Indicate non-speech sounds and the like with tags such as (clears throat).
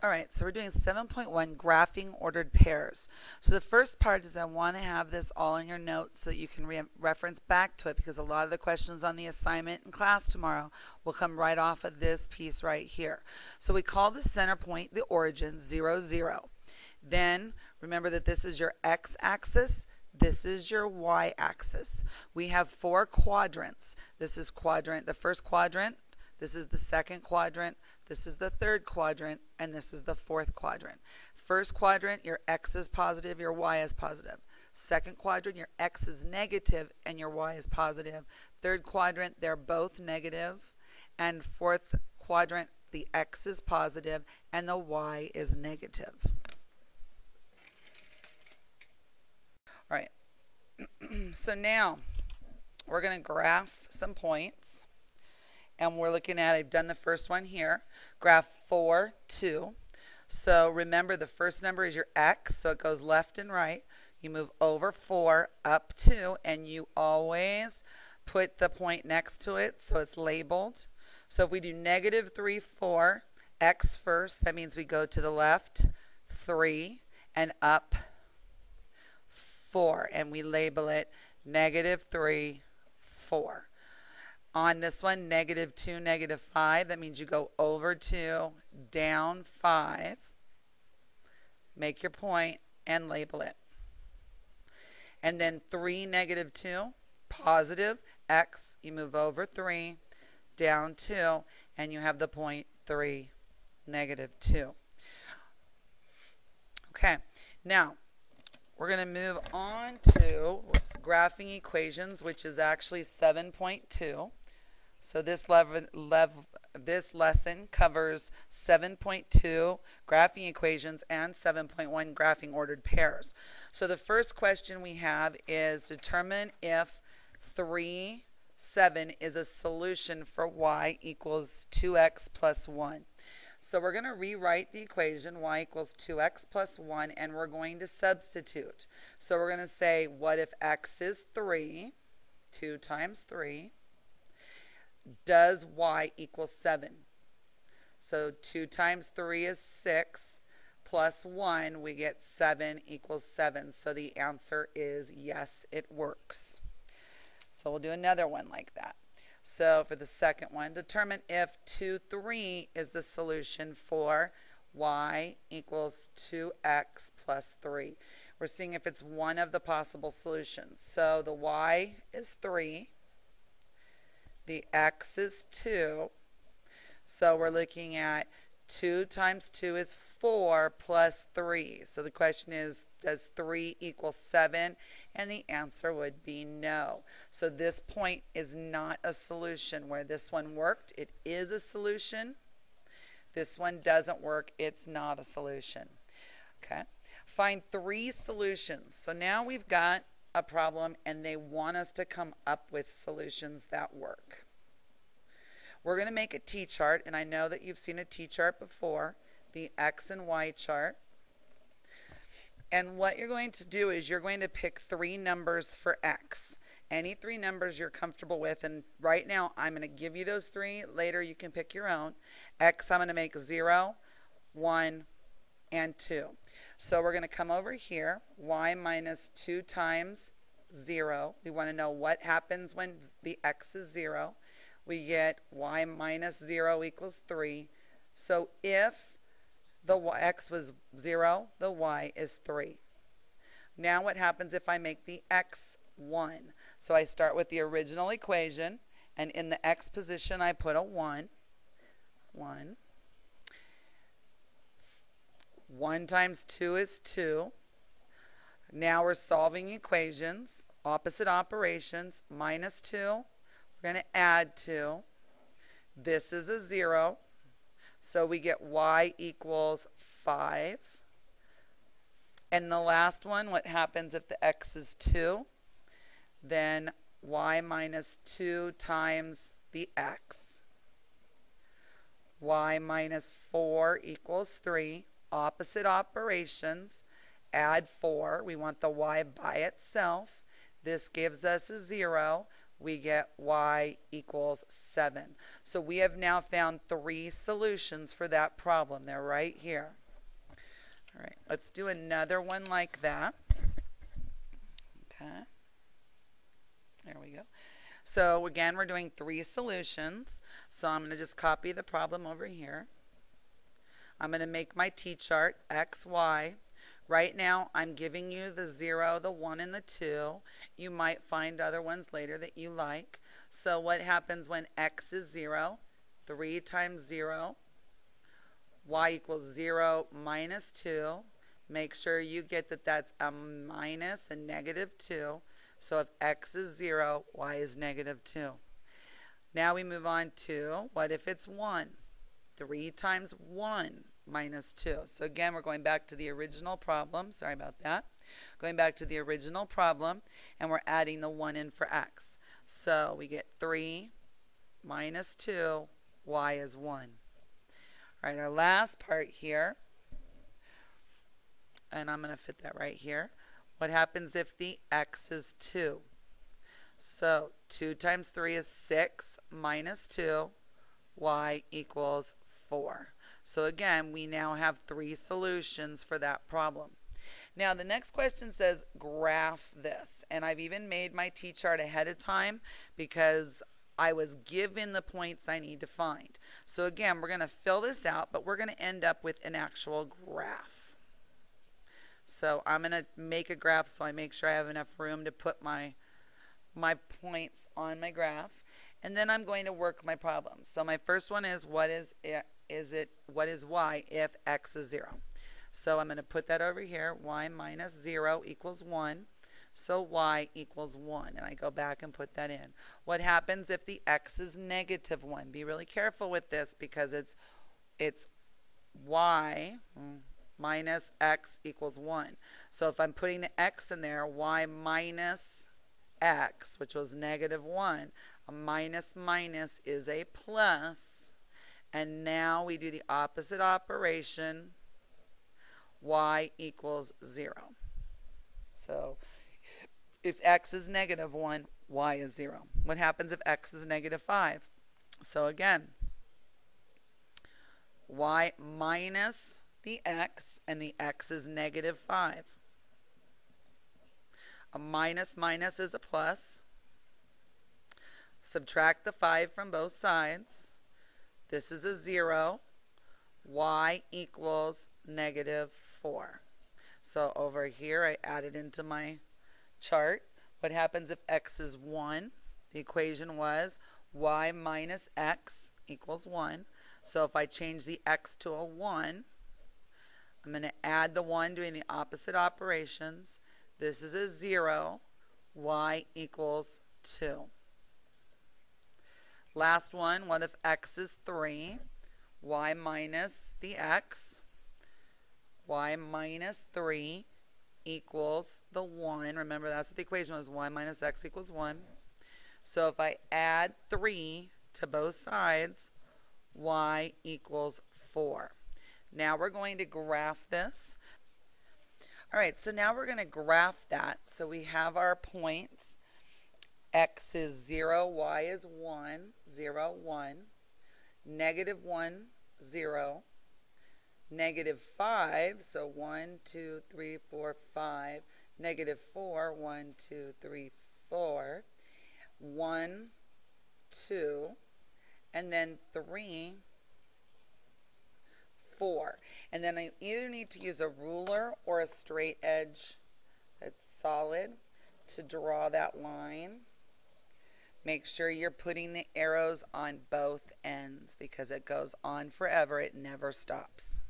All right, so we're doing 7.1 graphing ordered pairs. So the first part is I want to have this all in your notes so that you can re reference back to it because a lot of the questions on the assignment in class tomorrow will come right off of this piece right here. So we call the center point the origin 0, 0. Then remember that this is your x-axis, this is your y-axis. We have four quadrants. This is quadrant, the first quadrant, this is the second quadrant, this is the third quadrant, and this is the fourth quadrant. First quadrant, your x is positive, your y is positive. Second quadrant, your x is negative and your y is positive. Third quadrant, they're both negative. And fourth quadrant, the x is positive and the y is negative. All right. (clears throat) so now we're going to graph some points and we're looking at, I've done the first one here, graph 4, 2. So remember the first number is your x, so it goes left and right. You move over 4, up 2, and you always put the point next to it so it's labeled. So if we do negative 3, 4, x first, that means we go to the left 3 and up 4, and we label it negative 3, 4. On this one, negative 2, negative 5. That means you go over 2, down 5. Make your point and label it. And then 3, negative 2, positive x. You move over 3, down 2, and you have the point 3, negative 2. Okay, now we're going to move on to graphing equations, which is actually 7.2. So this, lev this lesson covers 7.2 graphing equations and 7.1 graphing ordered pairs. So the first question we have is determine if 3, 7 is a solution for y equals 2x plus 1. So we're going to rewrite the equation y equals 2x plus 1 and we're going to substitute. So we're going to say what if x is 3, 2 times 3, does y equal 7? So 2 times 3 is 6, plus 1, we get 7 equals 7. So the answer is yes, it works. So we'll do another one like that. So for the second one, determine if 2, 3 is the solution for y equals 2x plus 3. We're seeing if it's one of the possible solutions. So the y is 3. The x is 2. So we're looking at 2 times 2 is 4 plus 3. So the question is, does 3 equal 7? And the answer would be no. So this point is not a solution. Where this one worked, it is a solution. This one doesn't work, it's not a solution. Okay. Find three solutions. So now we've got a problem and they want us to come up with solutions that work. We're going to make a t-chart, and I know that you've seen a t-chart before, the x and y chart. And what you're going to do is you're going to pick three numbers for x. Any three numbers you're comfortable with, and right now I'm going to give you those three. Later you can pick your own. x I'm going to make 0, 1, and 2. So we're going to come over here, y minus 2 times 0. We want to know what happens when the x is 0. We get y minus 0 equals 3. So if the y, x was 0, the y is 3. Now what happens if I make the x 1? So I start with the original equation, and in the x position I put a 1. 1. 1 times 2 is 2. Now we're solving equations, opposite operations, minus 2. We're going to add 2. This is a 0. So we get y equals 5. And the last one, what happens if the x is 2? Then y minus 2 times the x. y minus 4 equals 3 opposite operations, add 4. We want the y by itself. This gives us a 0. we get y equals 7. So we have now found three solutions for that problem. They're right here. All right, let's do another one like that. Okay. There we go. So again, we're doing three solutions. So I'm going to just copy the problem over here. I'm going to make my t-chart, x, y. Right now, I'm giving you the 0, the 1, and the 2. You might find other ones later that you like. So what happens when x is 0? 3 times 0. y equals 0 minus 2. Make sure you get that that's a minus a negative 2. So if x is 0, y is negative 2. Now we move on to what if it's 1? 3 times 1 minus 2. So again, we're going back to the original problem. Sorry about that. Going back to the original problem, and we're adding the 1 in for x. So we get 3 minus 2, y is 1. All right, our last part here, and I'm going to fit that right here. What happens if the x is 2? So 2 times 3 is 6 minus 2, y equals 4. So again, we now have three solutions for that problem. Now the next question says graph this. And I've even made my t-chart ahead of time because I was given the points I need to find. So again, we're going to fill this out, but we're going to end up with an actual graph. So I'm going to make a graph so I make sure I have enough room to put my my points on my graph. And then I'm going to work my problem. So my first one is what is is it what is y if x is 0? So I'm going to put that over here. y minus 0 equals 1. So y equals 1. And I go back and put that in. What happens if the x is negative 1? Be really careful with this because it's it's y hmm, minus x equals 1. So if I'm putting the x in there, y minus x, which was negative 1, a minus minus is a plus and now we do the opposite operation, y equals 0. So if x is negative 1, y is 0. What happens if x is negative 5? So again, y minus the x, and the x is negative 5. A minus minus is a plus. Subtract the 5 from both sides. This is a 0. y equals negative 4. So over here, I added into my chart. What happens if x is 1? The equation was y minus x equals 1. So if I change the x to a 1, I'm going to add the 1 doing the opposite operations. This is a 0. y equals 2. Last one, what if x is 3? y minus the x, y minus 3 equals the 1. Remember, that's what the equation was, y minus x equals 1. So if I add 3 to both sides, y equals 4. Now we're going to graph this. All right, so now we're going to graph that. So we have our points x is 0, y is 1, 0, 1, negative 1, 0, negative 5, so 1, 2, 3, 4, 5, negative 4, 1, 2, 3, 4, 1, 2, and then 3, 4. And then I either need to use a ruler or a straight edge that's solid to draw that line. Make sure you're putting the arrows on both ends because it goes on forever. It never stops.